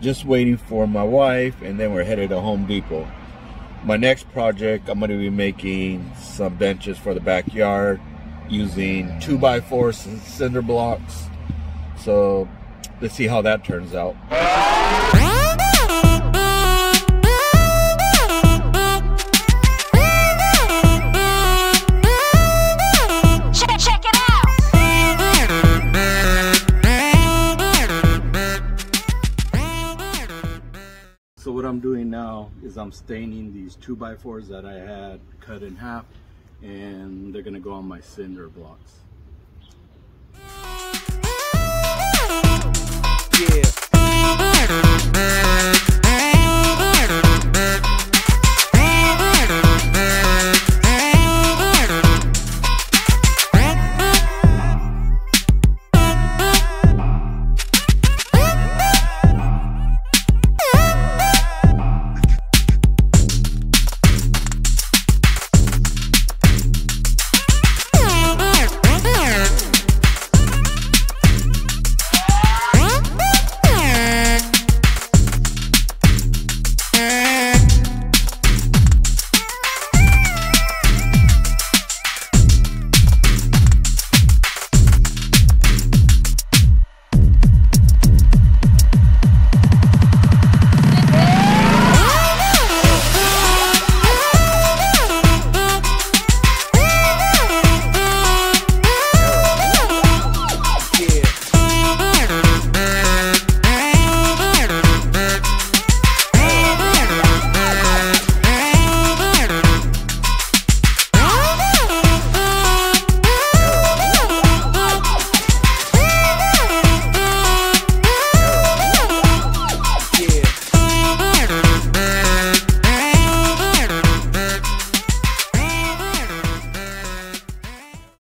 just waiting for my wife, and then we're headed to Home Depot. My next project, I'm going to be making some benches for the backyard using 2x4 cinder blocks. So let's see how that turns out. So what I'm doing now is I'm staining these two by fours that I had cut in half and they're gonna go on my cinder blocks.